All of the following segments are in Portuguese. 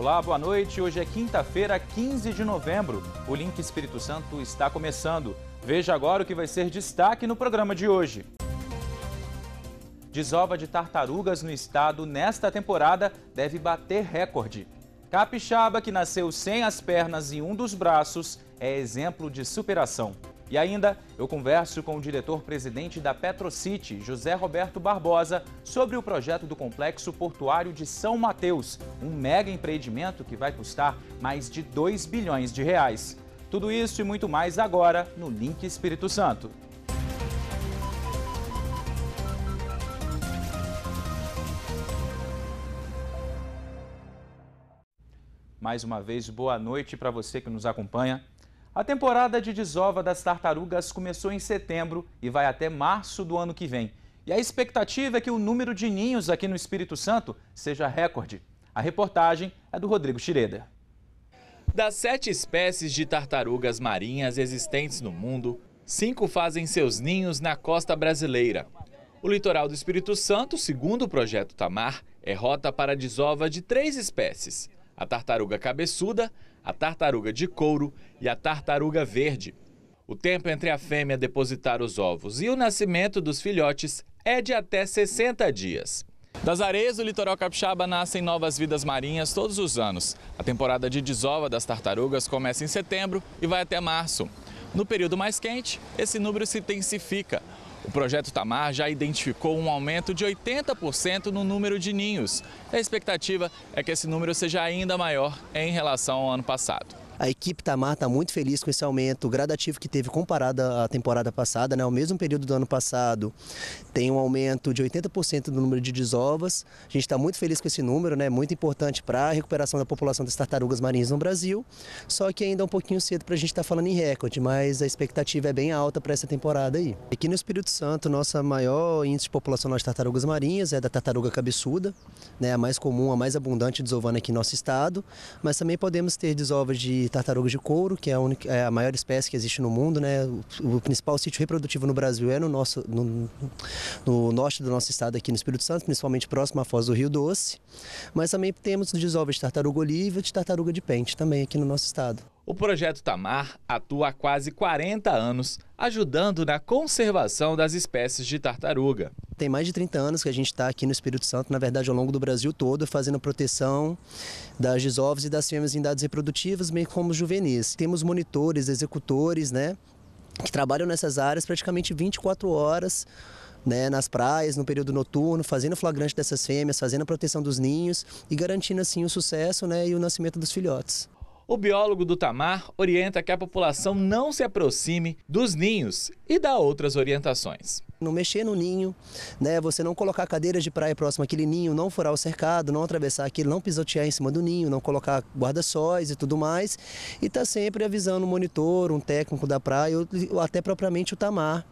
Olá, boa noite. Hoje é quinta-feira, 15 de novembro. O Link Espírito Santo está começando. Veja agora o que vai ser destaque no programa de hoje. Desova de tartarugas no estado nesta temporada deve bater recorde. Capixaba, que nasceu sem as pernas e um dos braços, é exemplo de superação. E ainda, eu converso com o diretor-presidente da Petrocity, José Roberto Barbosa, sobre o projeto do Complexo Portuário de São Mateus, um mega empreendimento que vai custar mais de 2 bilhões de reais. Tudo isso e muito mais agora no Link Espírito Santo. Mais uma vez, boa noite para você que nos acompanha. A temporada de desova das tartarugas começou em setembro e vai até março do ano que vem. E a expectativa é que o número de ninhos aqui no Espírito Santo seja recorde. A reportagem é do Rodrigo Chireda. Das sete espécies de tartarugas marinhas existentes no mundo, cinco fazem seus ninhos na costa brasileira. O litoral do Espírito Santo, segundo o projeto Tamar, é rota para a desova de três espécies: a tartaruga cabeçuda, a tartaruga de couro e a tartaruga verde. O tempo entre a fêmea depositar os ovos e o nascimento dos filhotes é de até 60 dias. Das areias do litoral capixaba nascem novas vidas marinhas todos os anos. A temporada de desova das tartarugas começa em setembro e vai até março. No período mais quente, esse número se intensifica. O projeto Tamar já identificou um aumento de 80% no número de ninhos. A expectativa é que esse número seja ainda maior em relação ao ano passado. A equipe Tamar está muito feliz com esse aumento gradativo que teve comparado à temporada passada, né? Ao mesmo período do ano passado, tem um aumento de 80% no número de desovas. A gente está muito feliz com esse número, né? Muito importante para a recuperação da população das tartarugas marinhas no Brasil. Só que ainda é um pouquinho cedo para a gente estar tá falando em recorde, mas a expectativa é bem alta para essa temporada aí. Aqui no Espírito Santo, nossa maior índice de população das tartarugas marinhas é da tartaruga cabeçuda, né? A mais comum, a mais abundante desovando aqui no nosso estado. Mas também podemos ter desovas de tartarugas de couro, que é a, única, é a maior espécie que existe no mundo, né? O, o, principal sítio reprodutivo no Brasil é no, nosso, no, no, norte do nosso estado, aqui no Espírito Santo, principalmente próximo à foz do Rio Doce. Mas também temos desovas de tartaruga oliva e de tartaruga de pente, também aqui no nosso estado. O projeto Tamar atua há quase 40 anos, ajudando na conservação das espécies de tartaruga. Tem mais de 30 anos que a gente está aqui no Espírito Santo, na verdade ao longo do Brasil todo, fazendo proteção das desovas e das fêmeas em idades reprodutivas, meio como juvenis. Temos monitores, executores, né, que trabalham nessas áreas praticamente 24 horas, né, nas praias, no período noturno, fazendo flagrante dessas fêmeas, fazendo a proteção dos ninhos e garantindo assim o sucesso né, e o nascimento dos filhotes. O biólogo do Tamar orienta que a população não se aproxime dos ninhos e dá outras orientações. Não mexer no ninho, né? Você não colocar cadeiras de praia próximo àquele ninho, não furar o cercado, não atravessar aquilo, não pisotear em cima do ninho, não colocar guarda-sóis e tudo mais. E tá sempre avisando o monitor, um técnico da praia, ou até propriamente o Tamar,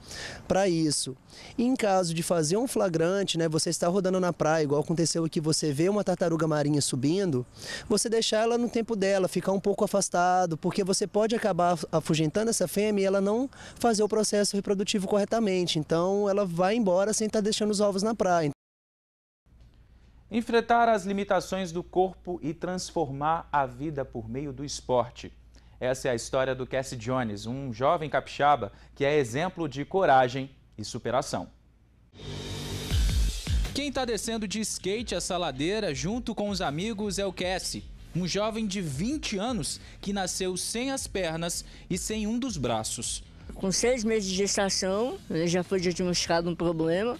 para isso. E em caso de fazer um flagrante, né? Você está rodando na praia, igual aconteceu aqui, você vê uma tartaruga marinha subindo, você deixar ela no tempo dela, ficar um pouco afastado, porque você pode acabar afugentando essa fêmea e ela não fazer o processo reprodutivo corretamente. Então ela vai embora sem estar deixando os ovos na praia. Enfrentar as limitações do corpo e transformar a vida por meio do esporte. Essa é a história do Cassie Jones, um jovem capixaba que é exemplo de coragem e superação. Quem está descendo de skate essa ladeira junto com os amigos é o Cassie um jovem de 20 anos que nasceu sem as pernas e sem um dos braços. Com seis meses de gestação, já foi diagnosticado um problema.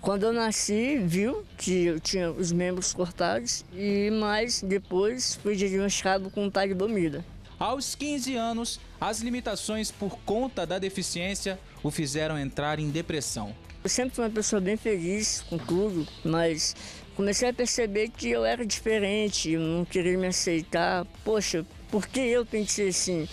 Quando eu nasci, viu que eu tinha os membros cortados, e mais depois fui diagnosticado com talidomida. Aos 15 anos, as limitações por conta da deficiência o fizeram entrar em depressão. Eu sempre fui uma pessoa bem feliz com tudo, mas comecei a perceber que eu era diferente, eu não queria me aceitar. Poxa, por que eu tenho que ser assim?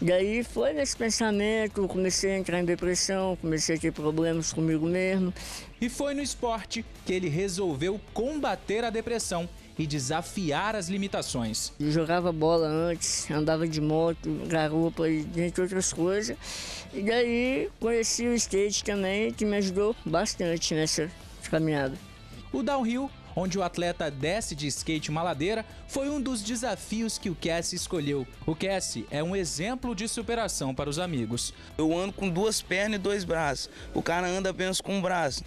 Daí foi nesse pensamento, comecei a entrar em depressão, comecei a ter problemas comigo mesmo. E foi no esporte que ele resolveu combater a depressão e desafiar as limitações. Eu jogava bola antes, andava de moto, garupa e entre outras coisas. E daí conheci o skate também, que me ajudou bastante nessa caminhada. O downhill, onde o atleta desce de skate uma ladeira, foi um dos desafios que o Cassie escolheu. O Cassie é um exemplo de superação para os amigos. Eu ando com duas pernas e dois braços. O cara anda apenas com um braço.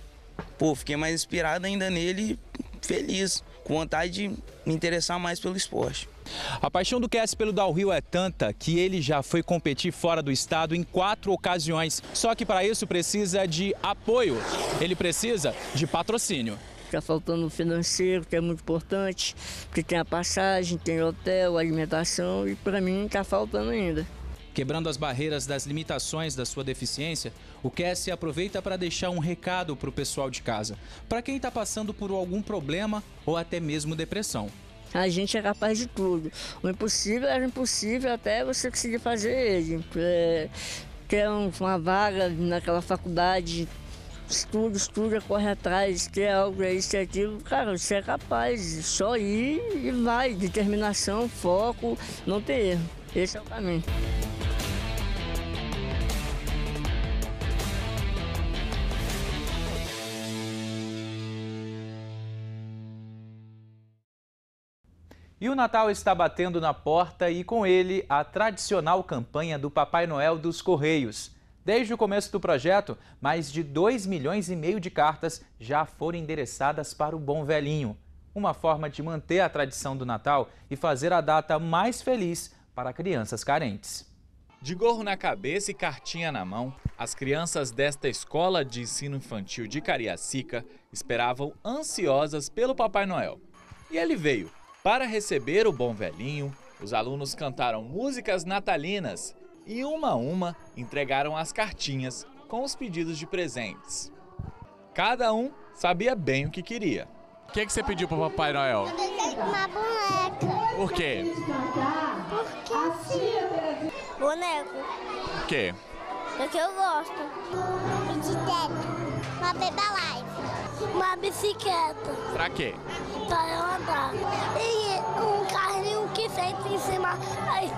Pô, fiquei mais inspirado ainda nele, feliz, com vontade de me interessar mais pelo esporte. A paixão do Cass pelo downhill é tanta que ele já foi competir fora do estado em quatro ocasiões. Só que para isso precisa de apoio. Ele precisa de patrocínio. Está faltando o financeiro, que é muito importante, porque tem a passagem, tem hotel, alimentação e para mim está faltando ainda. Quebrando as barreiras das limitações da sua deficiência, o Cassie aproveita para deixar um recado para o pessoal de casa, para quem está passando por algum problema ou até mesmo depressão. A gente é capaz de tudo. O impossível era impossível até você conseguir fazer ele. É, ter uma vaga naquela faculdade, estudo, estuda, corre atrás, ter algo, isso e aquilo, cara, você é capaz, só ir e vai. Determinação, foco, não ter erro. Esse é o caminho. E o Natal está batendo na porta e com ele a tradicional campanha do Papai Noel dos Correios. Desde o começo do projeto, mais de 2 milhões e meio de cartas já foram endereçadas para o Bom Velhinho. Uma forma de manter a tradição do Natal e fazer a data mais feliz para crianças carentes. De gorro na cabeça e cartinha na mão, as crianças desta escola de ensino infantil de Cariacica esperavam ansiosas pelo Papai Noel. E ele veio para receber o bom velhinho, os alunos cantaram músicas natalinas e, uma a uma, entregaram as cartinhas com os pedidos de presentes. Cada um sabia bem o que queria. O que, é que você pediu para o Papai Noel? Uma boneca. Por quê? Porque sim. Boneco. Por quê? Porque eu gosto. De teto. Uma Beba Live. Uma bicicleta. Pra quê? Pra eu andar. E um carrinho que senta em cima. Aí,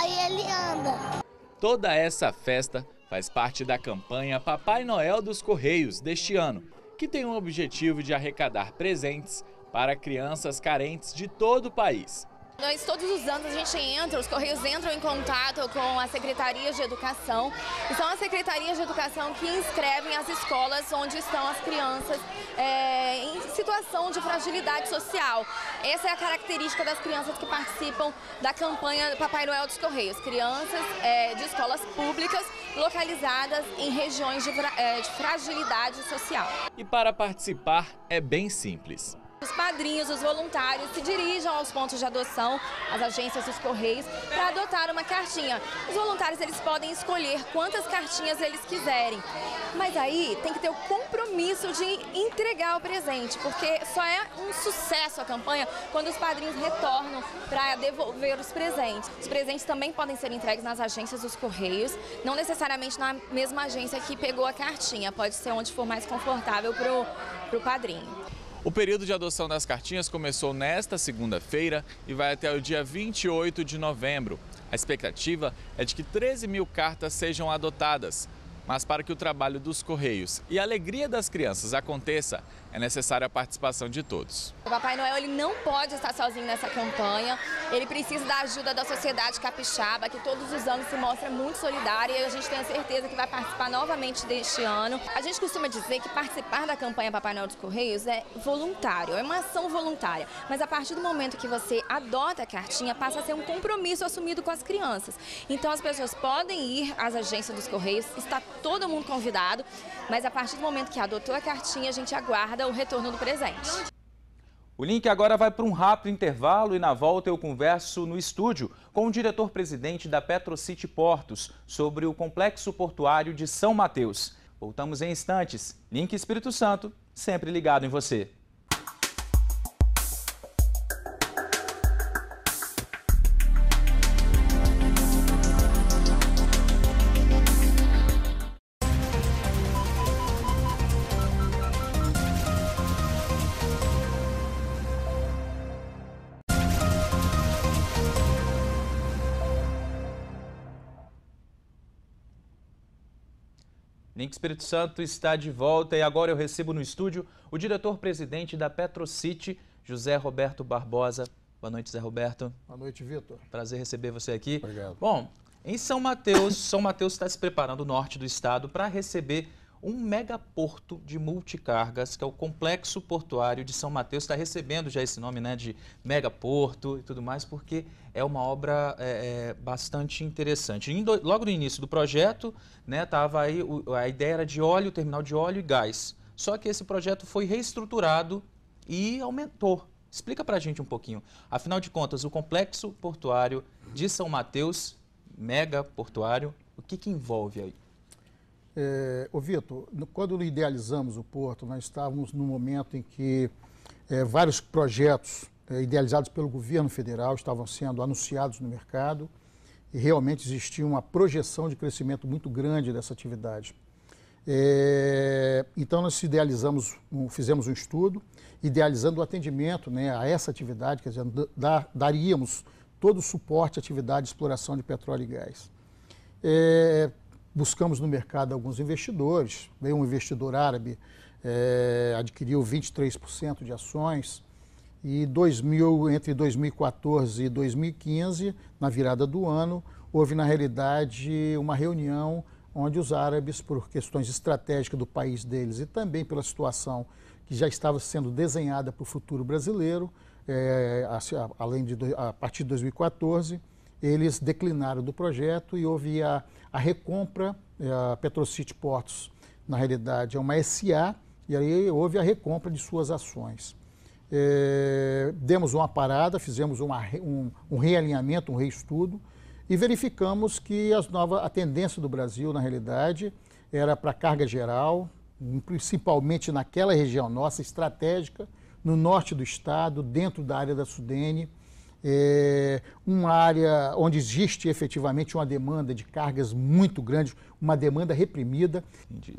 aí ele anda. Toda essa festa faz parte da campanha Papai Noel dos Correios deste ano, que tem o objetivo de arrecadar presentes para crianças carentes de todo o país. Nós todos os anos a gente entra, os Correios entram em contato com as secretarias de educação e são as secretarias de educação que inscrevem as escolas onde estão as crianças é, em situação de fragilidade social. Essa é a característica das crianças que participam da campanha Papai Noel dos Correios. Crianças é, de escolas públicas localizadas em regiões de, é, de fragilidade social. E para participar é bem simples. Os padrinhos, os voluntários se dirigam aos pontos de adoção, às agências dos Correios, para adotar uma cartinha. Os voluntários eles podem escolher quantas cartinhas eles quiserem. Mas aí tem que ter o compromisso de entregar o presente, porque só é um sucesso a campanha quando os padrinhos retornam para devolver os presentes. Os presentes também podem ser entregues nas agências dos Correios, não necessariamente na mesma agência que pegou a cartinha, pode ser onde for mais confortável para o padrinho. O período de adoção das cartinhas começou nesta segunda-feira e vai até o dia 28 de novembro. A expectativa é de que 13 mil cartas sejam adotadas. Mas para que o trabalho dos Correios e a alegria das crianças aconteça, é necessária a participação de todos. O Papai Noel ele não pode estar sozinho nessa campanha, ele precisa da ajuda da sociedade capixaba, que todos os anos se mostra muito solidária e a gente tem a certeza que vai participar novamente deste ano. A gente costuma dizer que participar da campanha Papai Noel dos Correios é voluntário, é uma ação voluntária, mas a partir do momento que você adota a cartinha, passa a ser um compromisso assumido com as crianças. Então as pessoas podem ir às agências dos Correios, está todo mundo convidado, mas a partir do momento que adotou a cartinha, a gente aguarda o retorno do presente. O link agora vai para um rápido intervalo e na volta eu converso no estúdio com o diretor-presidente da Petrocity Portos sobre o complexo portuário de São Mateus. Voltamos em instantes. Link Espírito Santo, sempre ligado em você. Link Espírito Santo está de volta e agora eu recebo no estúdio o diretor-presidente da Petrocity, José Roberto Barbosa. Boa noite, Zé Roberto. Boa noite, Vitor. Prazer receber você aqui. Obrigado. Bom, em São Mateus, São Mateus está se preparando, o norte do estado, para receber um megaporto de multicargas, que é o Complexo Portuário de São Mateus. Está recebendo já esse nome né, de megaporto e tudo mais, porque é uma obra é, é, bastante interessante. Logo no início do projeto, né, tava aí, o, a ideia era de óleo, terminal de óleo e gás. Só que esse projeto foi reestruturado e aumentou. Explica para a gente um pouquinho. Afinal de contas, o Complexo Portuário de São Mateus, mega portuário, o que, que envolve aí? É, ô Vitor, quando idealizamos o Porto, nós estávamos no momento em que é, vários projetos é, idealizados pelo governo federal estavam sendo anunciados no mercado e realmente existia uma projeção de crescimento muito grande dessa atividade. É, então nós idealizamos, um, fizemos um estudo, idealizando o atendimento né, a essa atividade, quer dizer, dar, daríamos todo o suporte à atividade de exploração de petróleo e gás. É, buscamos no mercado alguns investidores, veio um investidor árabe, é, adquiriu 23% de ações, e 2000, entre 2014 e 2015, na virada do ano, houve na realidade uma reunião onde os árabes, por questões estratégicas do país deles e também pela situação que já estava sendo desenhada para o futuro brasileiro, é, além de a partir de 2014, eles declinaram do projeto e houve a, a recompra, é, a Petrocity Portos, na realidade é uma SA, e aí houve a recompra de suas ações. É, demos uma parada, fizemos uma, um, um, realinhamento, um reestudo, e verificamos que as novas, a tendência do Brasil, na realidade, era para carga geral, principalmente naquela região nossa, estratégica, no norte do estado, dentro da área da Sudene, é uma área onde existe efetivamente uma demanda de cargas muito grande, uma demanda reprimida.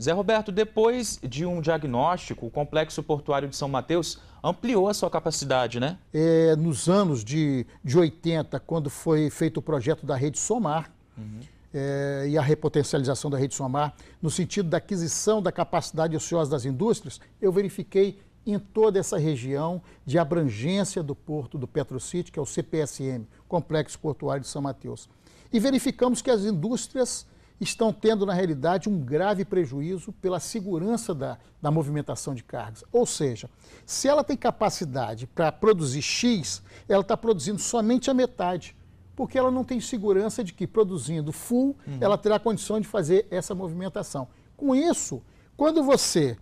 Zé Roberto, depois de um diagnóstico, o Complexo Portuário de São Mateus ampliou a sua capacidade, né? É, nos anos de, de 80, quando foi feito o projeto da Rede Somar, uhum. é, e a repotencialização da Rede Somar, no sentido da aquisição da capacidade ociosa das indústrias, eu verifiquei em toda essa região de abrangência do porto do Petrocity, que é o CPSM, Complexo Portuário de São Mateus. E verificamos que as indústrias estão tendo, na realidade, um grave prejuízo pela segurança da, da movimentação de cargas. Ou seja, se ela tem capacidade para produzir X, ela está produzindo somente a metade, porque ela não tem segurança de que, produzindo full, uhum. ela terá condição de fazer essa movimentação. Com isso, quando você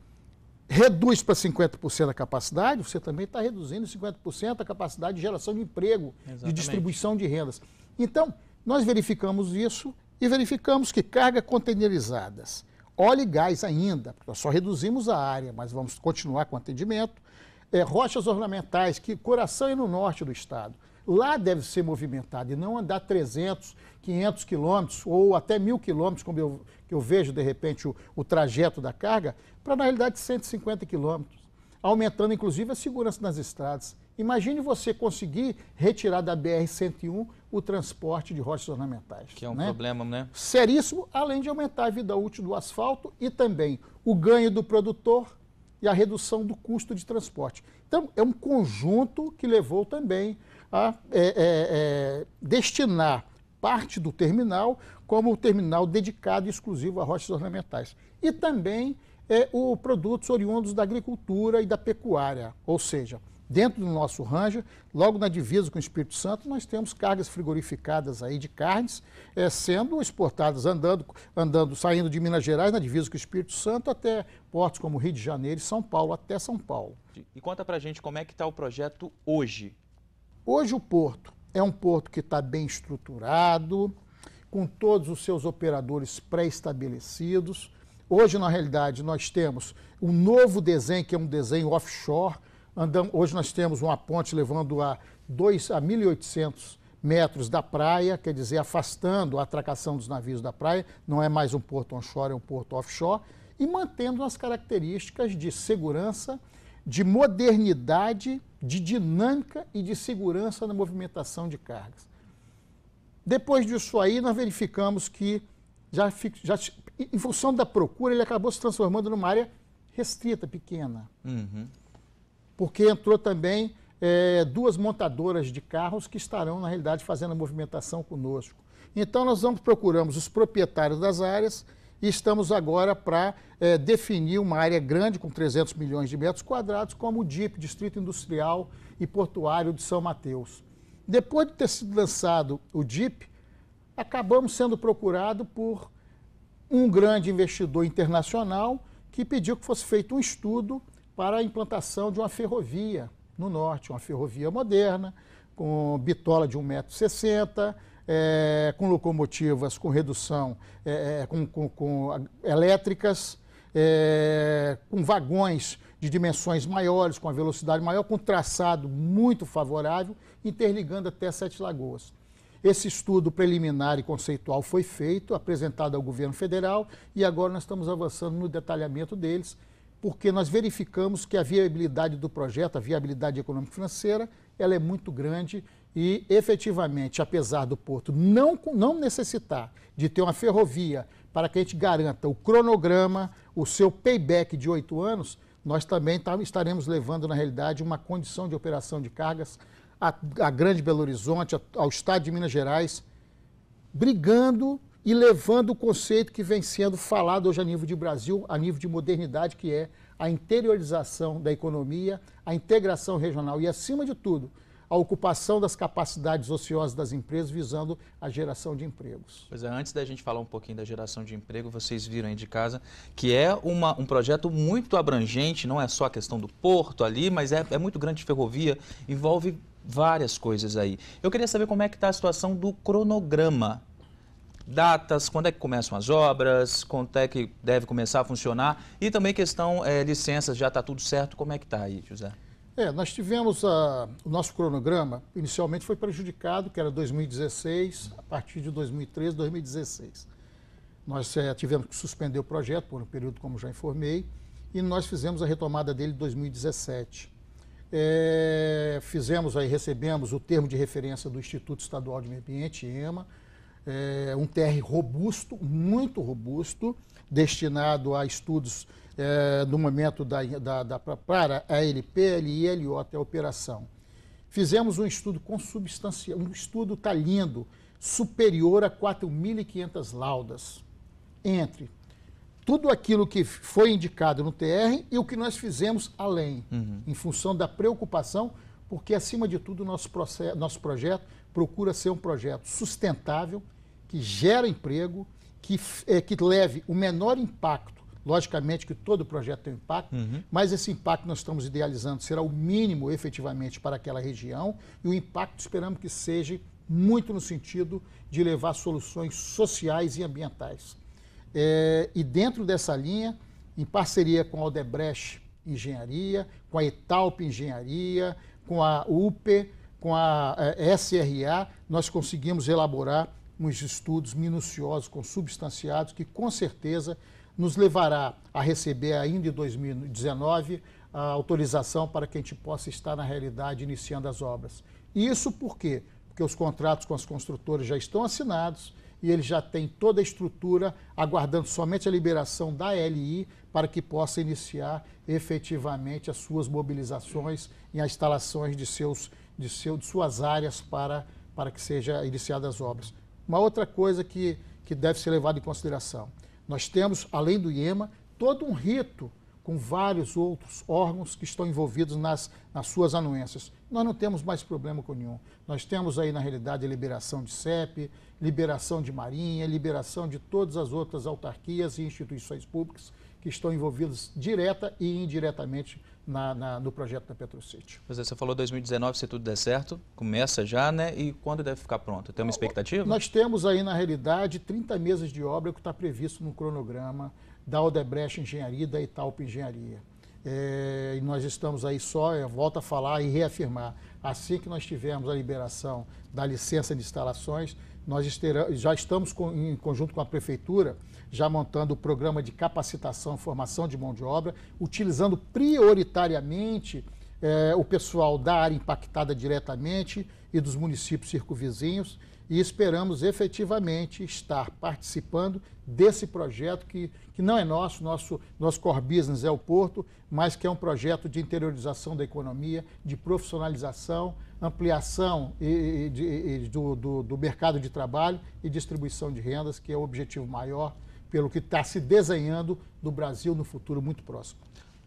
reduz para 50% a capacidade, você também está reduzindo 50% a capacidade de geração de emprego, Exatamente. de distribuição de rendas. Então, nós verificamos isso e verificamos que cargas containerizadas, óleo e gás ainda, nós só reduzimos a área, mas vamos continuar com atendimento, é, rochas ornamentais, que coração é no norte do estado. Lá deve ser movimentado e não andar 300, 500 quilômetros ou até mil quilômetros, como eu, que eu vejo de repente o, o trajeto da carga, para na realidade 150 quilômetros, aumentando inclusive a segurança nas estradas. Imagine você conseguir retirar da BR-101 o transporte de rochas ornamentais. Que é um né? problema, né? Seríssimo, além de aumentar a vida útil do asfalto e também o ganho do produtor e a redução do custo de transporte. Então, é um conjunto que levou também a é, é, é, destinar parte do terminal como terminal dedicado e exclusivo a rochas ornamentais. E também é, o produtos oriundos da agricultura e da pecuária, ou seja, dentro do nosso rancho, logo na divisa com o Espírito Santo, nós temos cargas frigorificadas aí de carnes é, sendo exportadas, andando, andando, saindo de Minas Gerais na divisa com o Espírito Santo até portos como Rio de Janeiro e São Paulo, até São Paulo. E conta pra gente como é que está o projeto hoje. Hoje o porto é um porto que está bem estruturado, com todos os seus operadores pré-estabelecidos. Hoje, na realidade, nós temos um novo desenho, que é um desenho offshore. Andamos, hoje nós temos uma ponte levando a, a 1.800 metros da praia, quer dizer, afastando a atracação dos navios da praia. Não é mais um porto onshore, é um porto offshore. E mantendo as características de segurança, de modernidade, de dinâmica e de segurança na movimentação de cargas. Depois disso aí, nós verificamos que já, já em função da procura, ele acabou se transformando numa área restrita, pequena. Uhum. Porque entrou também é, duas montadoras de carros que estarão, na realidade, fazendo a movimentação conosco. Então, nós vamos procuramos os proprietários das áreas e estamos agora para é, definir uma área grande, com 300 milhões de metros quadrados, como o DIP, Distrito Industrial e Portuário de São Mateus. Depois de ter sido lançado o DIP, acabamos sendo procurado por um grande investidor internacional que pediu que fosse feito um estudo para a implantação de uma ferrovia no norte, uma ferrovia moderna, com bitola de 1,60m, é, com locomotivas com redução, é, com, com, com, elétricas, é, com vagões de dimensões maiores, com a velocidade maior, com traçado muito favorável, interligando até Sete Lagoas. Esse estudo preliminar e conceitual foi feito, apresentado ao governo federal e agora nós estamos avançando no detalhamento deles, porque nós verificamos que a viabilidade do projeto, a viabilidade econômica financeira, ela é muito grande e efetivamente, apesar do porto não, não necessitar de ter uma ferrovia para que a gente garanta o cronograma, o seu payback de oito anos, nós também tá, estaremos levando, na realidade, uma condição de operação de cargas a, a Grande Belo Horizonte, ao Estado de Minas Gerais, brigando e levando o conceito que vem sendo falado hoje a nível de Brasil, a nível de modernidade, que é a interiorização da economia, a integração regional e, acima de tudo, a ocupação das capacidades ociosas das empresas visando a geração de empregos. Pois é, antes da gente falar um pouquinho da geração de emprego, vocês viram aí de casa que é uma, um projeto muito abrangente, não é só a questão do porto ali, mas é, é muito grande de ferrovia, envolve várias coisas aí. Eu queria saber como é que está a situação do cronograma. Datas, quando é que começam as obras, quando é que deve começar a funcionar e também questão é, licenças, já está tudo certo, como é que está aí, José? É, nós tivemos a, o nosso cronograma, inicialmente foi prejudicado, que era 2016, a partir de 2013, 2016. Nós é, tivemos que suspender o projeto por um período, como já informei, e nós fizemos a retomada dele em 2017. É, fizemos aí, recebemos o termo de referência do Instituto Estadual de Meio Ambiente, EMA, é, um TR robusto, muito robusto, destinado a estudos é, no momento da, da, da, para a LP, LI, LO até a operação. Fizemos um estudo consubstancial, um estudo está lindo, superior a 4.500 laudas, entre tudo aquilo que foi indicado no TR e o que nós fizemos além, uhum. em função da preocupação, porque, acima de tudo, nosso, processo, nosso projeto procura ser um projeto sustentável, que gera emprego, que, é, que leve o menor impacto Logicamente que todo projeto tem impacto, uhum. mas esse impacto nós estamos idealizando será o mínimo efetivamente para aquela região e o impacto esperamos que seja muito no sentido de levar soluções sociais e ambientais. É, e dentro dessa linha, em parceria com a Odebrecht Engenharia, com a Etalp Engenharia, com a UPE, com a, a é, SRA, nós conseguimos elaborar uns estudos minuciosos, consubstanciados, que com certeza nos levará a receber ainda em 2019 a autorização para que a gente possa estar na realidade iniciando as obras. Isso por quê? Porque os contratos com as construtoras já estão assinados e eles já têm toda a estrutura aguardando somente a liberação da LI para que possa iniciar efetivamente as suas mobilizações e as instalações de, seus, de, seu, de suas áreas para, para que sejam iniciadas as obras. Uma outra coisa que, que deve ser levada em consideração. Nós temos, além do IEMA, todo um rito com vários outros órgãos que estão envolvidos nas, nas suas anuências. Nós não temos mais problema com nenhum. Nós temos aí, na realidade, liberação de CEP, liberação de Marinha, liberação de todas as outras autarquias e instituições públicas que estão envolvidas direta e indiretamente na, na, no projeto da PetroCity. Você falou 2019, se tudo der certo, começa já, né? E quando deve ficar pronto? Tem uma expectativa? Nós temos aí, na realidade, 30 meses de obra que está previsto no cronograma da Odebrecht Engenharia e da Italpa Engenharia. É, e nós estamos aí só, eu volto a falar e reafirmar, assim que nós tivermos a liberação da licença de instalações, nós já estamos em conjunto com a Prefeitura, já montando o programa de capacitação e formação de mão de obra, utilizando prioritariamente é, o pessoal da área impactada diretamente e dos municípios circunvizinhos e esperamos efetivamente estar participando desse projeto que, que não é nosso, nosso, nosso core business é o Porto, mas que é um projeto de interiorização da economia, de profissionalização, ampliação e, e, e, do, do, do mercado de trabalho e distribuição de rendas, que é o objetivo maior pelo que está se desenhando do Brasil no futuro muito próximo.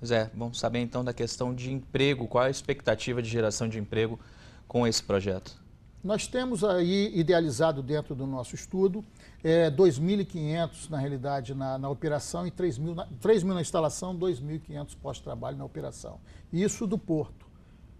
Zé, vamos saber então da questão de emprego. Qual a expectativa de geração de emprego com esse projeto? Nós temos aí idealizado dentro do nosso estudo é, 2.500 na realidade na, na operação e 3 mil, na, 3 mil na instalação, 2.500 pós-trabalho na operação. Isso do Porto.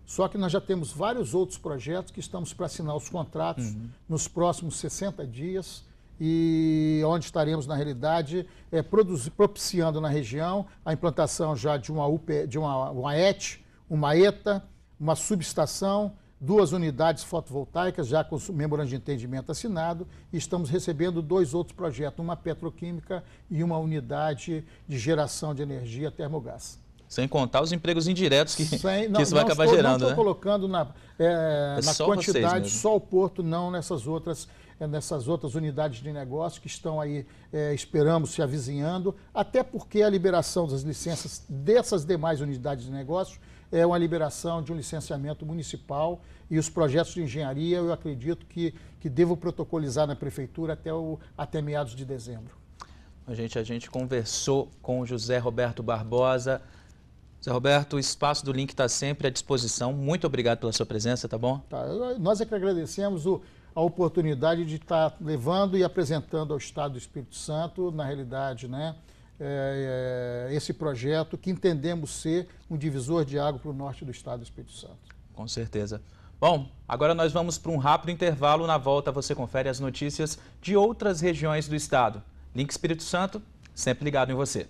Só que nós já temos vários outros projetos que estamos para assinar os contratos uhum. nos próximos 60 dias e onde estaremos, na realidade, é, produzir, propiciando na região a implantação já de uma, UP, de uma, uma ET, uma ETA, uma subestação, duas unidades fotovoltaicas, já com o memorando de entendimento assinado, e estamos recebendo dois outros projetos, uma petroquímica e uma unidade de geração de energia termogás. Sem contar os empregos indiretos que, Sem, não, que isso vai acabar estou, gerando, não né? colocando na, é, é na só quantidade, só o Porto, não nessas outras nessas outras unidades de negócio que estão aí, é, esperamos, se avizinhando, até porque a liberação das licenças dessas demais unidades de negócio é uma liberação de um licenciamento municipal e os projetos de engenharia eu acredito que, que devo protocolizar na prefeitura até, o, até meados de dezembro. A gente, a gente conversou com o José Roberto Barbosa. Zé Roberto, o espaço do link está sempre à disposição. Muito obrigado pela sua presença, tá bom? Tá, nós é que agradecemos o, a oportunidade de estar levando e apresentando ao Estado do Espírito Santo, na realidade, né, é, é, esse projeto que entendemos ser um divisor de água para o norte do Estado do Espírito Santo. Com certeza. Bom, agora nós vamos para um rápido intervalo. Na volta você confere as notícias de outras regiões do Estado. Link Espírito Santo, sempre ligado em você.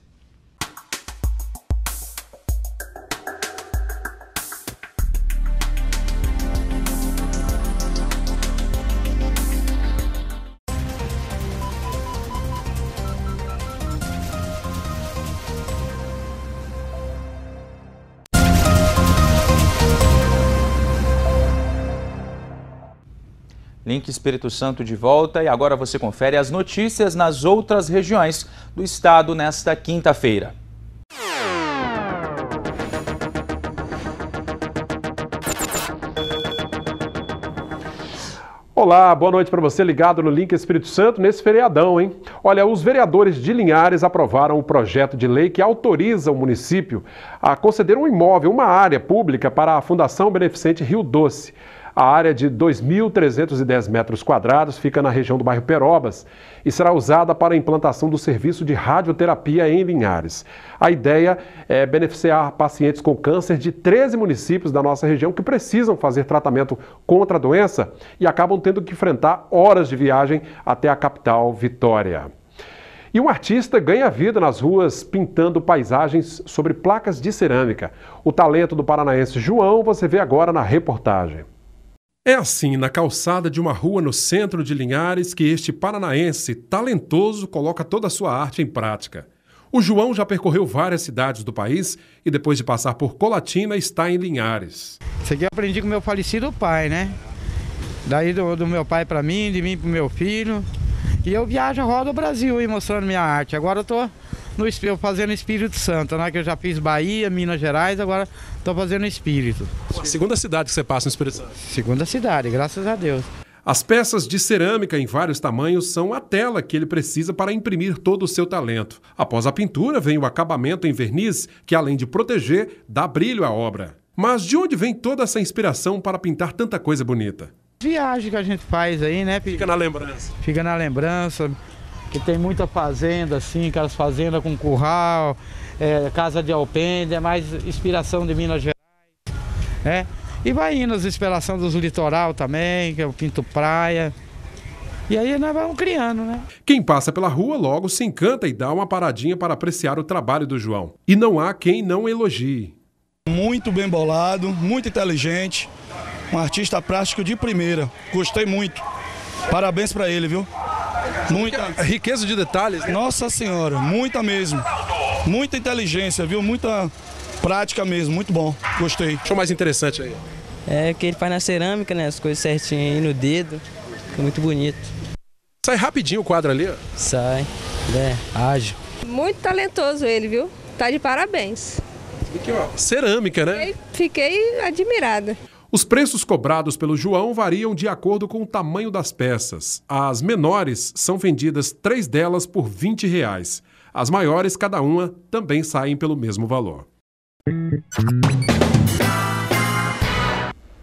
Link Espírito Santo de volta e agora você confere as notícias nas outras regiões do estado nesta quinta-feira. Olá, boa noite para você ligado no Link Espírito Santo nesse feriadão, hein? Olha, os vereadores de Linhares aprovaram o projeto de lei que autoriza o município a conceder um imóvel, uma área pública para a Fundação Beneficente Rio Doce. A área de 2.310 metros quadrados fica na região do bairro Perobas e será usada para a implantação do serviço de radioterapia em Linhares. A ideia é beneficiar pacientes com câncer de 13 municípios da nossa região que precisam fazer tratamento contra a doença e acabam tendo que enfrentar horas de viagem até a capital Vitória. E um artista ganha vida nas ruas pintando paisagens sobre placas de cerâmica. O talento do paranaense João você vê agora na reportagem. É assim, na calçada de uma rua no centro de Linhares, que este paranaense talentoso coloca toda a sua arte em prática. O João já percorreu várias cidades do país e depois de passar por Colatina está em Linhares. Isso aqui eu aprendi com meu falecido pai, né? Daí do, do meu pai para mim, de mim para meu filho. E eu viajo, rodo o Brasil aí mostrando minha arte. Agora eu tô no, fazendo Espírito Santo, né? Que eu já fiz Bahia, Minas Gerais, agora estou fazendo Espírito. segunda cidade que você passa no Espírito Santo? Segunda cidade, graças a Deus. As peças de cerâmica em vários tamanhos são a tela que ele precisa para imprimir todo o seu talento. Após a pintura, vem o acabamento em verniz, que além de proteger, dá brilho à obra. Mas de onde vem toda essa inspiração para pintar tanta coisa bonita? Viagem que a gente faz aí, né? Fica na lembrança. Fica na lembrança que tem muita fazenda, assim, aquelas fazendas com curral, é, casa de alpendre, é mais inspiração de Minas Gerais, né? E vai indo as inspirações dos litoral também, que é o Pinto Praia. E aí nós vamos criando, né? Quem passa pela rua logo se encanta e dá uma paradinha para apreciar o trabalho do João. E não há quem não elogie. Muito bem bolado, muito inteligente, um artista plástico de primeira. Gostei muito. Parabéns para ele, viu? Muita riqueza de detalhes. Né? Nossa senhora, muita mesmo. Muita inteligência, viu? Muita prática mesmo, muito bom. Gostei. Show mais interessante aí. É que ele faz na cerâmica, né? As coisas certinho aí no dedo. Fica muito bonito. Sai rapidinho o quadro ali, ó. Sai. É, ágil. Muito talentoso ele, viu? Tá de parabéns. Ó. Cerâmica, né? Fiquei admirada. Os preços cobrados pelo João variam de acordo com o tamanho das peças. As menores são vendidas três delas por 20 reais. As maiores, cada uma, também saem pelo mesmo valor.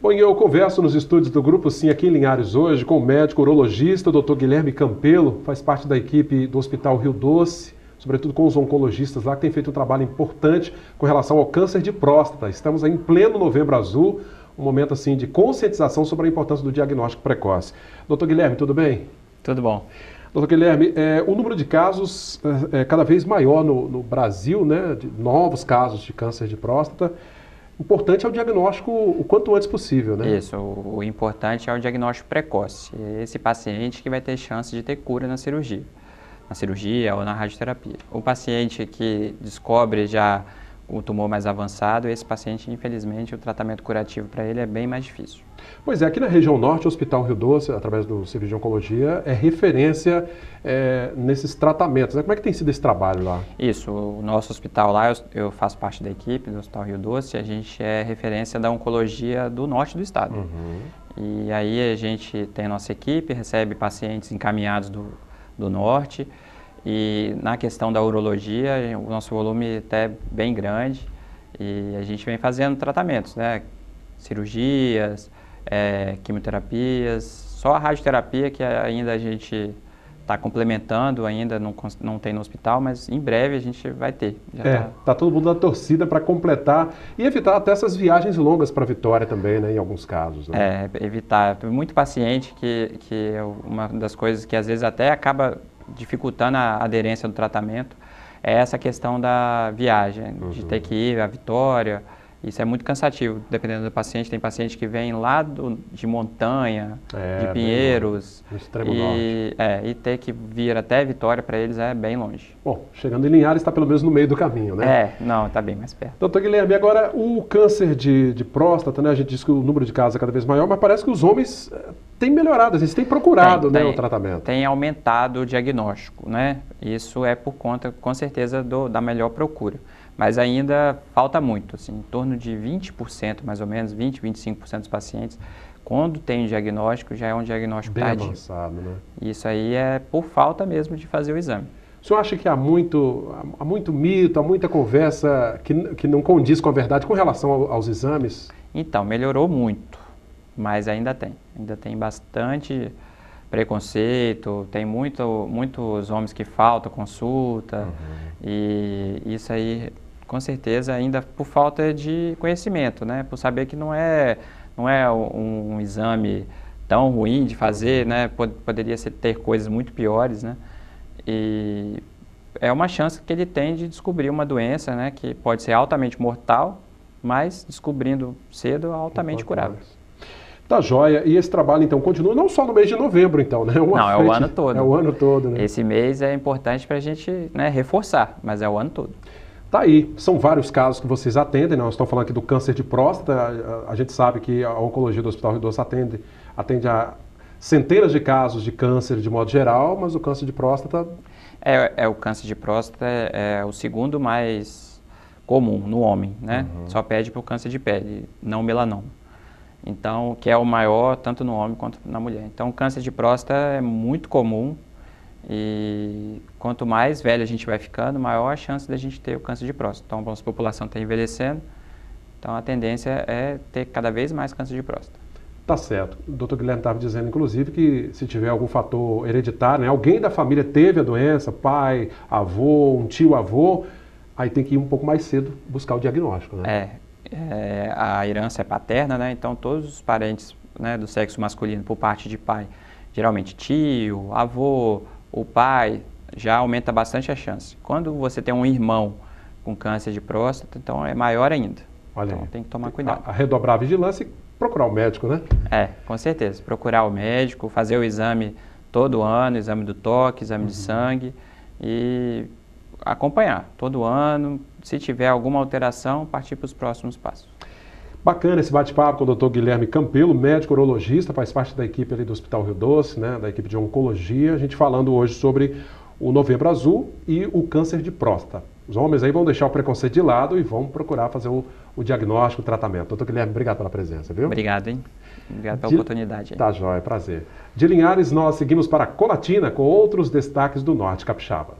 Bom, eu converso nos estúdios do Grupo Sim aqui em Linhares hoje com o médico urologista, Dr. Guilherme Campelo, faz parte da equipe do Hospital Rio Doce, sobretudo com os oncologistas lá, que tem feito um trabalho importante com relação ao câncer de próstata. Estamos em pleno novembro azul, um momento assim de conscientização sobre a importância do diagnóstico precoce. Doutor Guilherme, tudo bem? Tudo bom. Doutor Guilherme, é, o número de casos é, é cada vez maior no, no, Brasil, né, de novos casos de câncer de próstata. Importante é o diagnóstico o quanto antes possível, né? Isso, o, o importante é o diagnóstico precoce. Esse paciente que vai ter chance de ter cura na cirurgia, na cirurgia ou na radioterapia. O paciente que descobre já o tumor mais avançado, esse paciente, infelizmente, o tratamento curativo para ele é bem mais difícil. Pois é, aqui na região norte, o Hospital Rio Doce, através do Serviço de Oncologia, é referência é, nesses tratamentos. Né? Como é que tem sido esse trabalho lá? Isso, o nosso hospital lá, eu, eu, faço parte da equipe do Hospital Rio Doce, a gente é referência da oncologia do norte do estado. Uhum. E aí a gente tem a nossa equipe, recebe pacientes encaminhados do, do norte, e na questão da urologia, o nosso volume é até bem grande e a gente vem fazendo tratamentos, né? Cirurgias, é, quimioterapias, só a radioterapia que ainda a gente está complementando, ainda não, não tem no hospital, mas em breve a gente vai ter. É, tá... tá todo mundo na torcida para completar e evitar até essas viagens longas para Vitória também, né, em alguns casos. Né? É, evitar. Muito paciente que, que é uma das coisas que às vezes até acaba dificultando a aderência do tratamento é essa questão da viagem, uhum. de ter que ir à Vitória. Isso é muito cansativo, dependendo do paciente. Tem paciente que vem lá do, de montanha, é, de Pinheiros. No extremo e, norte. É, e ter que vir até Vitória para eles é bem longe. Bom, chegando em Linhares está pelo menos no meio do caminho, né? É, não, está bem mais perto. Doutor Guilherme, agora o câncer de, de próstata, né? A gente diz que o número de casos é cada vez maior, mas parece que os homens eh, têm melhorado, eles têm procurado tem, né, tem, o tratamento. Tem aumentado o diagnóstico, né? Isso é por conta, com certeza, do, da melhor procura mas ainda falta muito, assim, em torno de 20%, mais ou menos, 20, 25% dos pacientes, quando tem diagnóstico, já é um diagnóstico Bem tardio. avançado, né? Isso aí é por falta mesmo de fazer o exame. O senhor acha que há muito, há muito mito, há muita conversa que, que não condiz com a verdade com relação ao, aos exames? Então, melhorou muito, mas ainda tem. Ainda tem bastante preconceito, tem muito, muitos homens que faltam consulta, uhum. e isso aí com certeza ainda por falta de conhecimento, né? Por saber que não é não é um, um exame tão ruim de fazer, né? Pod poderia ser, ter coisas muito piores, né? E é uma chance que ele tem de descobrir uma doença, né? Que pode ser altamente mortal, mas descobrindo cedo, altamente curável. Tá joia. E esse trabalho, então, continua não só no mês de novembro, então, né? Uma não, frente, é o ano todo. É o ano todo, né? Esse mês é importante para a gente né, reforçar, mas é o ano todo. Tá aí, são vários casos que vocês atendem, né? nós estamos falando aqui do câncer de próstata, a, a gente sabe que a oncologia do Hospital Rio Doce atende, atende a centenas de casos de câncer de modo geral, mas o câncer de próstata... É, é o câncer de próstata é, é o segundo mais comum no homem, né? Uhum. Só pede para o câncer de pele, não melanoma. Então, que é o maior tanto no homem quanto na mulher. Então, o câncer de próstata é muito comum, e quanto mais velho a gente vai ficando, maior a chance da gente ter o câncer de próstata. Então, a nossa população está envelhecendo, então a tendência é ter cada vez mais câncer de próstata. Tá certo. O doutor Guilherme estava dizendo, inclusive, que se tiver algum fator hereditário, né, alguém da família teve a doença, pai, avô, um tio avô, aí tem que ir um pouco mais cedo buscar o diagnóstico, né? É, é a herança é paterna, né? Então todos os parentes né, do sexo masculino por parte de pai, geralmente tio, avô, o pai, já aumenta bastante a chance. Quando você tem um irmão com câncer de próstata, então é maior ainda. Olha então aí. tem que tomar cuidado. A, a redobrar a vigilância e procurar o médico, né? É, com certeza. Procurar o médico, fazer o exame todo ano, exame do toque, exame uhum. de sangue e acompanhar todo ano, se tiver alguma alteração, partir para os próximos passos. Bacana esse bate-papo com o Dr. Guilherme Campelo, médico urologista, faz parte da equipe ali do Hospital Rio Doce, né, da equipe de oncologia. A gente falando hoje sobre o Novembro Azul e o câncer de próstata. Os homens aí vão deixar o preconceito de lado e vão procurar fazer o, o diagnóstico, o tratamento. Doutor Guilherme, obrigado pela presença, viu? Obrigado, hein? Obrigado pela de... oportunidade. Tá jóia, prazer. De Linhares, nós seguimos para Colatina com outros destaques do Norte Capixaba.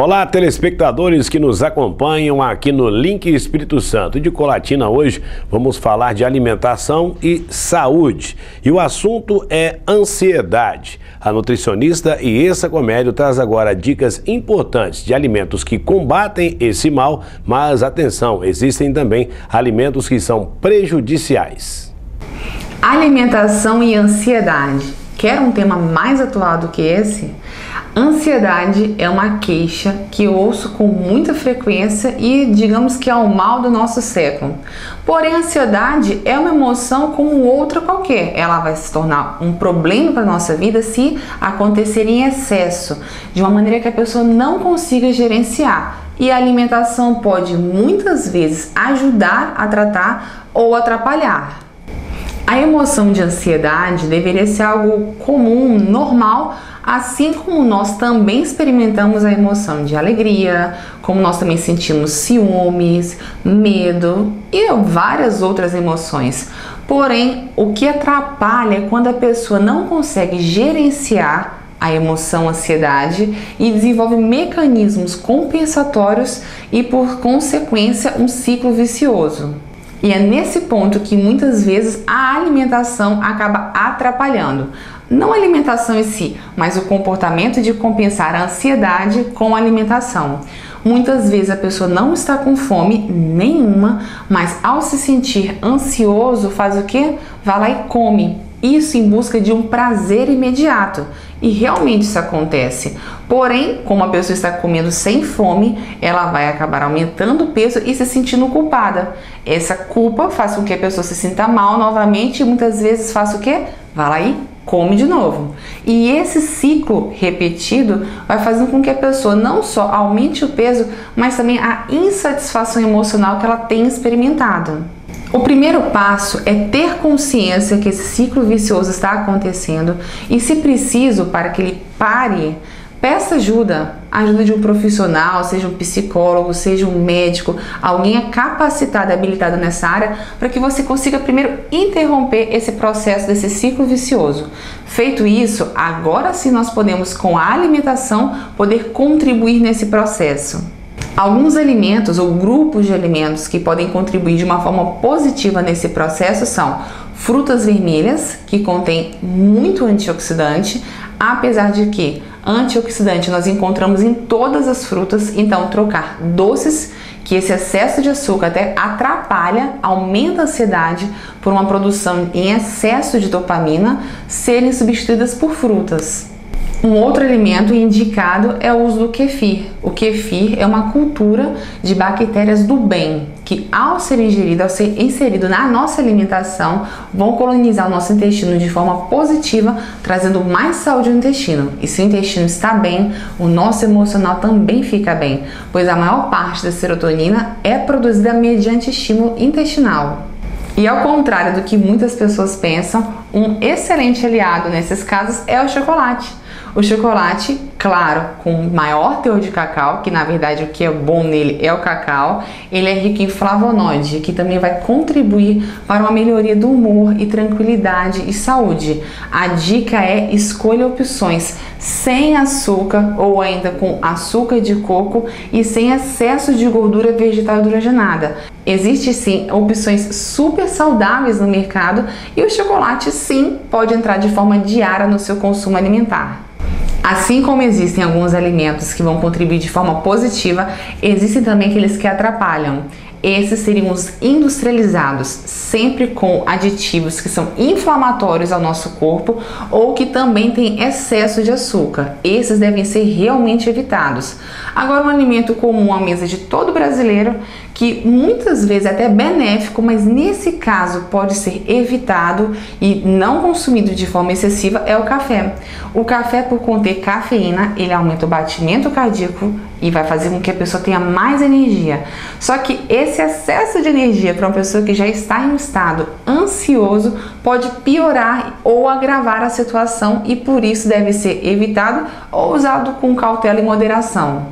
Olá, telespectadores que nos acompanham aqui no Link Espírito Santo. De Colatina hoje vamos falar de alimentação e saúde. E o assunto é ansiedade. A nutricionista Iessa Comédio traz agora dicas importantes de alimentos que combatem esse mal, mas atenção, existem também alimentos que são prejudiciais. Alimentação e ansiedade. Quer um tema mais atual do que esse? Ansiedade é uma queixa que eu ouço com muita frequência e digamos que é o mal do nosso século. Porém, a ansiedade é uma emoção como outra qualquer. Ela vai se tornar um problema para a nossa vida se acontecer em excesso, de uma maneira que a pessoa não consiga gerenciar. E a alimentação pode muitas vezes ajudar a tratar ou atrapalhar. A emoção de ansiedade deveria ser algo comum, normal Assim como nós também experimentamos a emoção de alegria, como nós também sentimos ciúmes, medo e várias outras emoções. Porém, o que atrapalha é quando a pessoa não consegue gerenciar a emoção ansiedade e desenvolve mecanismos compensatórios e, por consequência, um ciclo vicioso. E é nesse ponto que muitas vezes a alimentação acaba atrapalhando não a alimentação em si, mas o comportamento de compensar a ansiedade com a alimentação. Muitas vezes a pessoa não está com fome nenhuma, mas ao se sentir ansioso, faz o que? Vai lá e come. Isso em busca de um prazer imediato. E realmente isso acontece. Porém, como a pessoa está comendo sem fome, ela vai acabar aumentando o peso e se sentindo culpada. Essa culpa faz com que a pessoa se sinta mal novamente e muitas vezes faça o que? Vai lá e come de novo. E esse ciclo repetido vai fazendo com que a pessoa não só aumente o peso, mas também a insatisfação emocional que ela tem experimentado. O primeiro passo é ter consciência que esse ciclo vicioso está acontecendo e, se preciso, para que ele pare, Peça ajuda, ajuda de um profissional, seja um psicólogo, seja um médico, alguém capacitado e habilitado nessa área, para que você consiga primeiro interromper esse processo desse ciclo vicioso. Feito isso, agora sim nós podemos, com a alimentação, poder contribuir nesse processo. Alguns alimentos ou grupos de alimentos que podem contribuir de uma forma positiva nesse processo são frutas vermelhas, que contêm muito antioxidante, apesar de que antioxidante nós encontramos em todas as frutas, então trocar doces que esse excesso de açúcar até atrapalha, aumenta a ansiedade por uma produção em excesso de dopamina, serem substituídas por frutas. Um outro alimento indicado é o uso do kefir. O kefir é uma cultura de bactérias do bem, que ao ser ingerido, ao ser inserido na nossa alimentação, vão colonizar o nosso intestino de forma positiva, trazendo mais saúde ao intestino. E se o intestino está bem, o nosso emocional também fica bem, pois a maior parte da serotonina é produzida mediante estímulo intestinal. E ao contrário do que muitas pessoas pensam, um excelente aliado nesses casos é o chocolate. O chocolate, claro, com maior teor de cacau, que na verdade o que é bom nele é o cacau, ele é rico em flavonoide, que também vai contribuir para uma melhoria do humor e tranquilidade e saúde. A dica é escolha opções sem açúcar ou ainda com açúcar de coco e sem excesso de gordura vegetal hidrogenada. Existem sim opções super saudáveis no mercado e o chocolate sim pode entrar de forma diária no seu consumo alimentar. Assim como existem alguns alimentos que vão contribuir de forma positiva, existem também aqueles que atrapalham. Esses seriam os industrializados, sempre com aditivos que são inflamatórios ao nosso corpo ou que também têm excesso de açúcar. Esses devem ser realmente evitados. Agora, um alimento comum à mesa de todo brasileiro, que muitas vezes é até benéfico, mas nesse caso pode ser evitado e não consumido de forma excessiva, é o café. O café, por conter cafeína, ele aumenta o batimento cardíaco e vai fazer com que a pessoa tenha mais energia. Só que esse excesso de energia para uma pessoa que já está em um estado ansioso pode piorar ou agravar a situação e por isso deve ser evitado ou usado com cautela e moderação.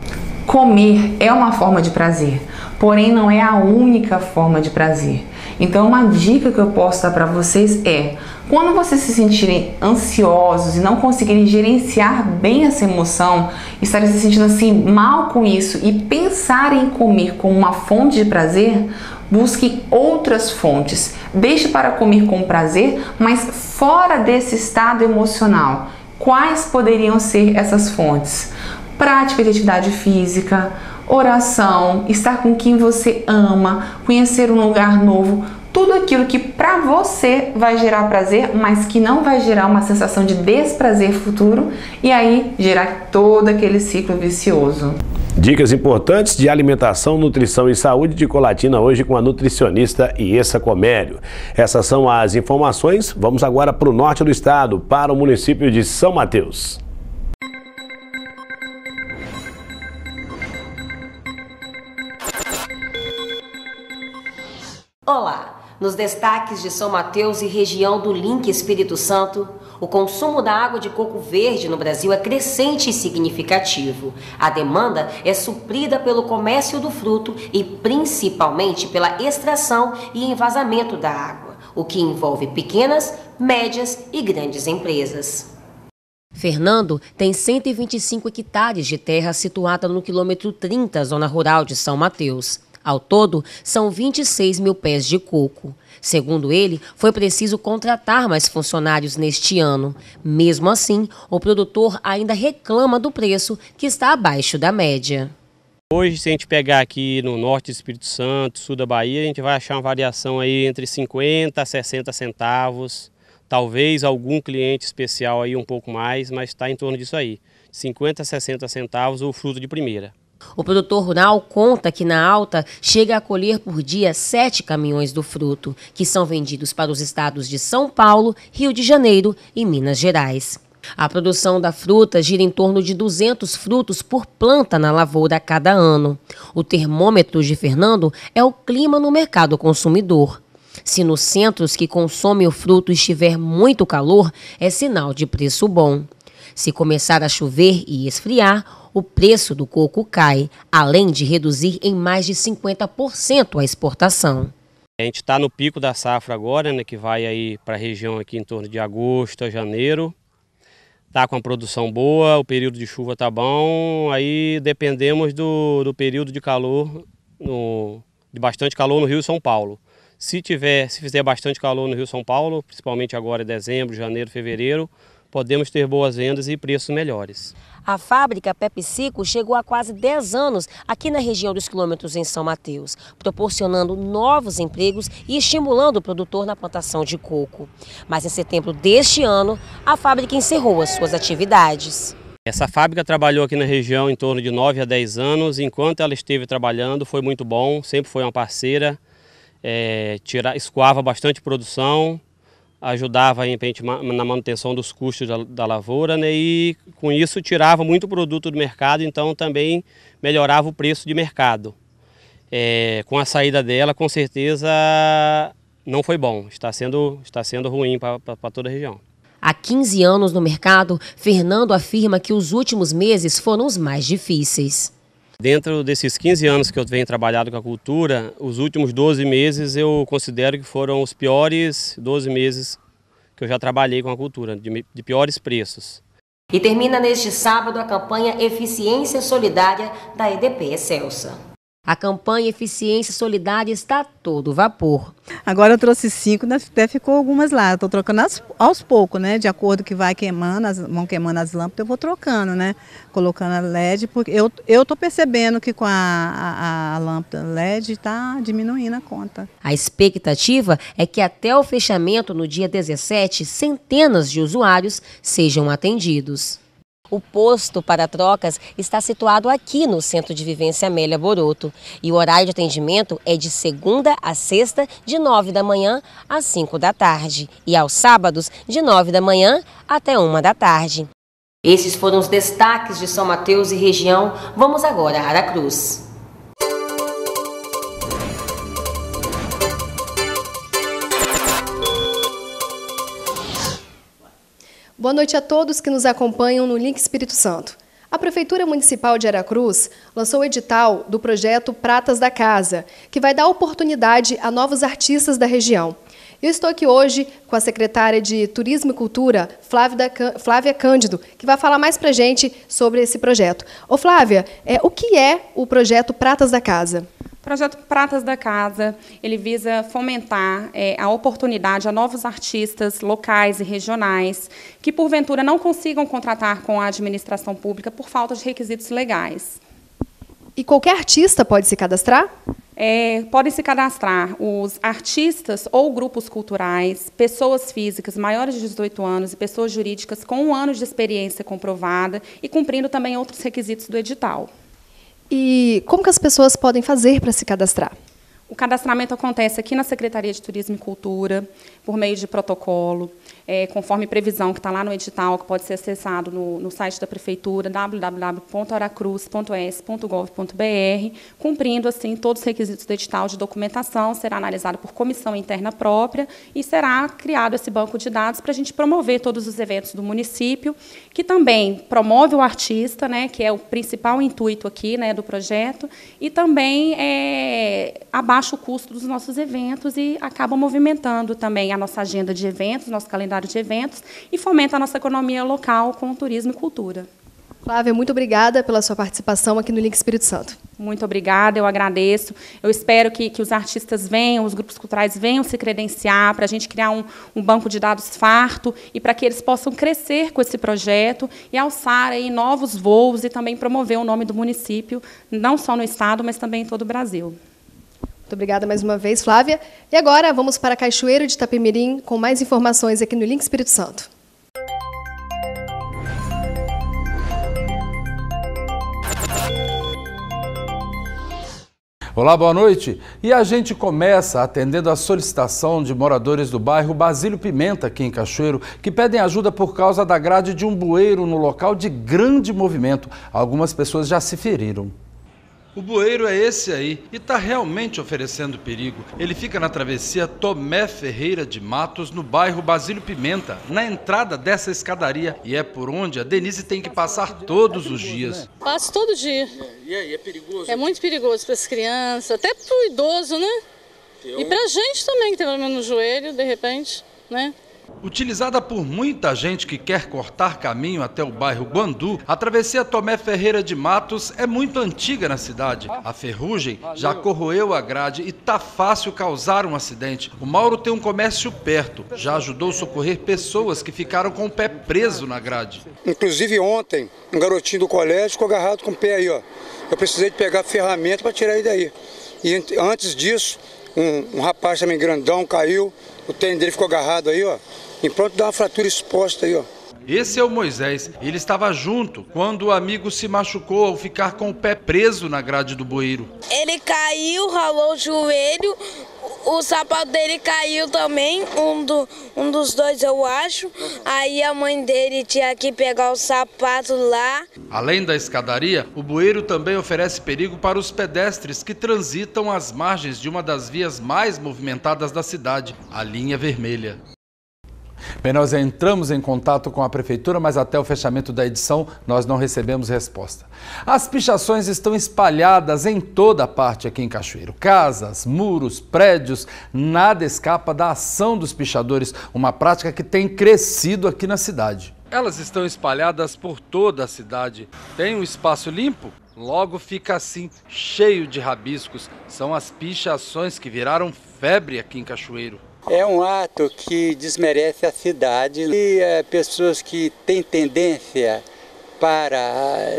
Comer é uma forma de prazer, porém não é a única forma de prazer. Então, uma dica que eu posso dar para vocês é: quando vocês se sentirem ansiosos e não conseguirem gerenciar bem essa emoção, estarem se sentindo assim mal com isso e pensarem em comer como uma fonte de prazer, busque outras fontes. Deixe para comer com prazer, mas fora desse estado emocional. Quais poderiam ser essas fontes? prática de atividade física, oração, estar com quem você ama, conhecer um lugar novo, tudo aquilo que para você vai gerar prazer, mas que não vai gerar uma sensação de desprazer futuro e aí gerar todo aquele ciclo vicioso. Dicas importantes de alimentação, nutrição e saúde de Colatina hoje com a nutricionista Iessa Comério. Essas são as informações. Vamos agora para o norte do estado, para o município de São Mateus. Nos destaques de São Mateus e região do Link Espírito Santo, o consumo da água de coco verde no Brasil é crescente e significativo. A demanda é suprida pelo comércio do fruto e principalmente pela extração e envasamento da água, o que envolve pequenas, médias e grandes empresas. Fernando tem 125 hectares de terra situada no quilômetro 30, zona rural de São Mateus. Ao todo, são 26 mil pés de coco. Segundo ele, foi preciso contratar mais funcionários neste ano. Mesmo assim, o produtor ainda reclama do preço, que está abaixo da média. Hoje, se a gente pegar aqui no norte do Espírito Santo, sul da Bahia, a gente vai achar uma variação aí entre 50 a 60 centavos. Talvez algum cliente especial aí um pouco mais, mas está em torno disso aí. 50 a 60 centavos o fruto de primeira. O produtor rural conta que na alta chega a colher por dia sete caminhões do fruto, que são vendidos para os estados de São Paulo, Rio de Janeiro e Minas Gerais. A produção da fruta gira em torno de 200 frutos por planta na lavoura a cada ano. O termômetro de Fernando é o clima no mercado consumidor. Se nos centros que consomem o fruto estiver muito calor, é sinal de preço bom. Se começar a chover e esfriar, o preço do coco cai, além de reduzir em mais de 50% a exportação. A gente está no pico da safra agora, né, que vai aí para a região aqui em torno de agosto a janeiro. Está com a produção boa, o período de chuva está bom, aí dependemos do, do período de calor, no, de bastante calor no Rio São Paulo. Se tiver, se fizer bastante calor no Rio São Paulo, principalmente agora em dezembro, janeiro, fevereiro, podemos ter boas vendas e preços melhores. A fábrica PepsiCo chegou há quase 10 anos aqui na região dos quilômetros em São Mateus, proporcionando novos empregos e estimulando o produtor na plantação de coco. Mas em setembro deste ano, a fábrica encerrou as suas atividades. Essa fábrica trabalhou aqui na região em torno de 9 a 10 anos. Enquanto ela esteve trabalhando, foi muito bom, sempre foi uma parceira, é, tira, escoava bastante produção, ajudava repente, na manutenção dos custos da, da, lavoura né, e com isso tirava muito produto do mercado, então também melhorava o preço de mercado. É, com a saída dela, com certeza não foi bom, está sendo, está sendo ruim para toda a região. Há 15 anos no mercado, Fernando afirma que os últimos meses foram os mais difíceis. Dentro desses 15 anos que eu venho trabalhando com a cultura, os últimos 12 meses eu considero que foram os piores 12 meses que eu já trabalhei com a cultura, de, de piores preços. E termina neste sábado a campanha Eficiência Solidária da EDP Excelsa. A campanha Eficiência Solidária está todo vapor. Agora eu trouxe cinco, até ficou algumas lá. Estou trocando aos, aos poucos, né? De acordo que vai queimando, as, vão queimando as lâmpadas, eu vou trocando, né? Colocando a LED, porque eu estou percebendo que com a, a, a lâmpada LED está diminuindo a conta. A expectativa é que até o fechamento no dia 17, centenas de usuários sejam atendidos. O posto para trocas está situado aqui no Centro de Vivência Amélia Boroto e o horário de atendimento é de segunda a sexta, de 9 da manhã às 5 da tarde e aos sábados, de 9 da manhã até 1 da tarde. Esses foram os destaques de São Mateus e região. Vamos agora a Aracruz. Boa noite a todos que nos acompanham no Link Espírito Santo. A Prefeitura Municipal de Aracruz lançou o edital do projeto Pratas da Casa, que vai dar oportunidade a novos artistas da região. Eu estou aqui hoje com a secretária de Turismo e Cultura, Flávia Cândido, que vai falar mais para gente sobre esse projeto. Ô Flávia, é, o que é o projeto Pratas da Casa? O projeto Pratas da Casa, ele visa fomentar é, a oportunidade a novos artistas locais e regionais que, porventura, não consigam contratar com a administração pública por falta de requisitos legais. E qualquer artista pode se cadastrar? É, podem se cadastrar os artistas ou grupos culturais, pessoas físicas maiores de 18 anos e pessoas jurídicas com um ano de experiência comprovada e cumprindo também outros requisitos do edital. E como que as pessoas podem fazer para se cadastrar? O cadastramento acontece aqui na Secretaria de Turismo e Cultura, por meio de protocolo, é, conforme previsão que está lá no edital, que pode ser acessado no, no site da Prefeitura, www.aracruz.es.gov.br, cumprindo assim todos os requisitos do edital de documentação, será analisado por comissão interna própria e será criado esse banco de dados para a gente promover todos os eventos do município, que também promove o artista, né, que é o principal intuito aqui né, do projeto, e também é, abaixa o custo dos nossos eventos e acaba movimentando também a nossa agenda de eventos, nosso calendário de eventos e fomenta a nossa economia local com turismo e cultura. Flávia, muito obrigada pela sua participação aqui no Link Espírito Santo. Muito obrigada, eu agradeço. Eu espero que, que os artistas venham, os grupos culturais venham se credenciar para a gente criar um, um, banco de dados farto e para que eles possam crescer com esse projeto e alçar aí novos voos e também promover o nome do município, não só no estado, mas também em todo o Brasil. Muito obrigada mais uma vez, Flávia. E agora vamos para Cachoeiro de Itapemirim com mais informações aqui no Link Espírito Santo. Olá, boa noite. E a gente começa atendendo a solicitação de moradores do bairro Basílio Pimenta, aqui em Cachoeiro, que pedem ajuda por causa da grade de um bueiro no local de grande movimento. Algumas pessoas já se feriram. O bueiro é esse aí e está realmente oferecendo perigo. Ele fica na travessia Tomé Ferreira de Matos, no bairro Basílio Pimenta, na entrada dessa escadaria. E é por onde a Denise tem que passar todos os dias. Passo todo dia. E aí, é perigoso? É muito perigoso para as crianças, até para o idoso, né? E para a gente também, que tem problema no joelho, de repente, né? Utilizada por muita gente que quer cortar caminho até o bairro Guandu, a travessia Tomé Ferreira de Matos é muito antiga na cidade. A ferrugem já corroeu a grade e tá fácil causar um acidente. O Mauro tem um comércio perto, já ajudou a socorrer pessoas que ficaram com o pé preso na grade. Inclusive ontem, um garotinho do colégio ficou agarrado com o pé aí, ó. Eu precisei de pegar ferramenta para tirar ele daí. E antes disso, um, um rapaz também grandão caiu, o tênis dele ficou agarrado aí, ó. E pronto, dá uma fratura exposta aí, ó. Esse é o Moisés. Ele estava junto quando o amigo se machucou ao ficar com o pé preso na grade do bueiro. Ele caiu, ralou o joelho, o sapato dele caiu também, um, do, um dos dois eu acho. Aí a mãe dele tinha que pegar o sapato lá. Além da escadaria, o bueiro também oferece perigo para os pedestres que transitam às margens de uma das vias mais movimentadas da cidade, a linha vermelha. Bem, nós entramos em contato com a prefeitura, mas até o fechamento da edição nós não recebemos resposta. As pichações estão espalhadas em toda parte aqui em Cachoeiro. Casas, muros, prédios, nada escapa da ação dos pichadores, uma prática que tem crescido aqui na cidade. Elas estão espalhadas por toda a cidade. Tem um espaço limpo? Logo fica assim, cheio de rabiscos. São as pichações que viraram febre aqui em Cachoeiro. É um ato que desmerece a cidade e é, pessoas que têm tendência para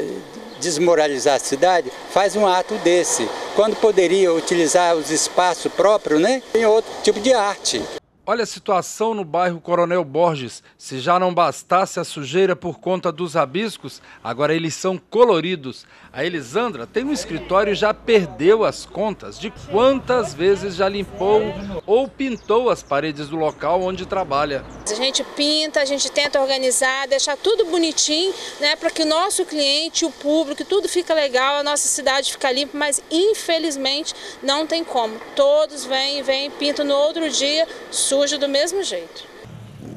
desmoralizar a cidade, faz um ato desse. Quando poderia utilizar os espaços próprios, né? Em outro tipo de arte. Olha a situação no bairro Coronel Borges. Se já não bastasse a sujeira por conta dos rabiscos, agora eles são coloridos. A Elisandra tem um escritório e já perdeu as contas de quantas vezes já limpou ou pintou as paredes do local onde trabalha. A gente pinta, a gente tenta organizar, deixar tudo bonitinho, né, para que o nosso cliente, o público, tudo fica legal, a nossa cidade fica limpa, mas infelizmente não tem como. Todos vêm, vêm, pintam no outro dia, suja do mesmo jeito.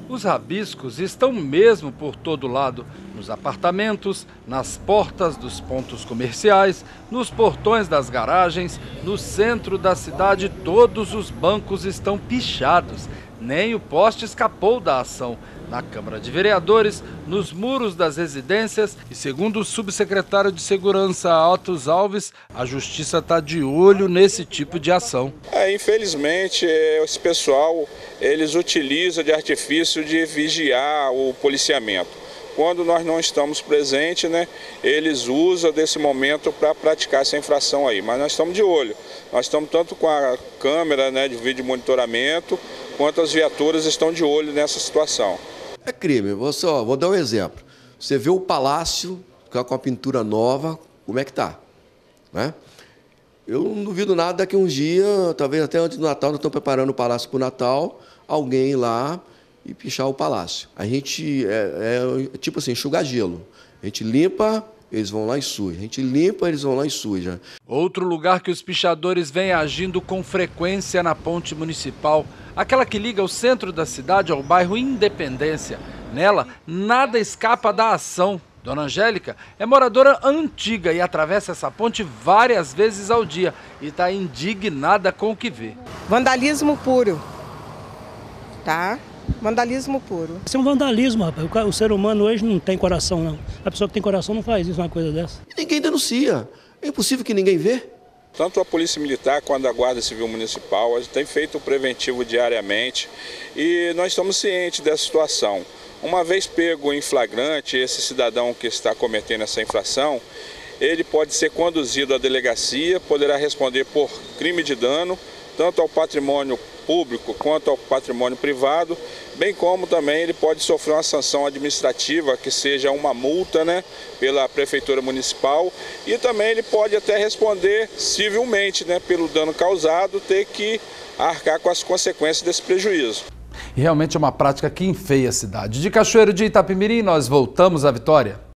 Os rabiscos estão mesmo por todo lado, nos apartamentos, nas portas dos pontos comerciais, nos portões das garagens, no centro da cidade, todos os bancos estão pichados. Nem o poste escapou da ação. Na Câmara de Vereadores, nos muros das residências e, segundo o subsecretário de Segurança Altos Alves, a Justiça está de olho nesse tipo de ação. É, infelizmente, é, esse pessoal eles utilizam de artifício de vigiar o policiamento. Quando nós não estamos presentes, né, eles usam desse momento para praticar essa infração aí. Mas nós estamos de olho. Nós estamos tanto com a câmera né, de vídeo monitoramento, quanto as viaturas estão de olho nessa situação. É crime. Vou, só, vou dar um exemplo. Você vê o palácio com a pintura nova, como é que está? Né? Eu não duvido nada daqui a uns dias, talvez até antes do Natal, nós estamos preparando o palácio para o Natal, alguém ir lá e pichar o palácio. A gente, é, é tipo assim, enxugar gelo. A gente limpa, eles vão lá e suja. A gente limpa, eles vão lá e suja. Outro lugar que os pichadores vêm agindo com frequência na ponte municipal, aquela que liga o centro da cidade ao bairro Independência. Nela, nada escapa da ação. Dona Angélica é moradora antiga e atravessa essa ponte várias vezes ao dia e está indignada com o que vê. Vandalismo puro, tá? Vandalismo puro. Isso é um vandalismo, rapaz. O ser humano hoje não tem coração, não. A pessoa que tem coração não faz isso, uma coisa dessa. Ninguém denuncia. É impossível que ninguém vê. Tanto a Polícia Militar quanto a Guarda Civil Municipal, a gente tem feito o preventivo diariamente e nós estamos cientes dessa situação. Uma vez pego em flagrante esse cidadão que está cometendo essa infração, ele pode ser conduzido à delegacia, poderá responder por crime de dano, tanto ao patrimônio público quanto ao patrimônio privado, bem como também ele pode sofrer uma sanção administrativa, que seja uma multa né, pela Prefeitura Municipal, e também ele pode até responder civilmente né, pelo dano causado, ter que arcar com as consequências desse prejuízo. E realmente é uma prática que enfeia a cidade. De Cachoeiro de Itapimirim, nós voltamos à vitória.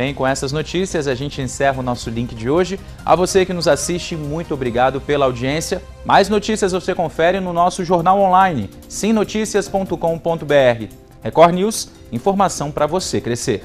Bem, com essas notícias a gente encerra o nosso link de hoje. A você que nos assiste, muito obrigado pela audiência. Mais notícias você confere no nosso jornal online, simnoticias.com.br. Record News, informação para você crescer.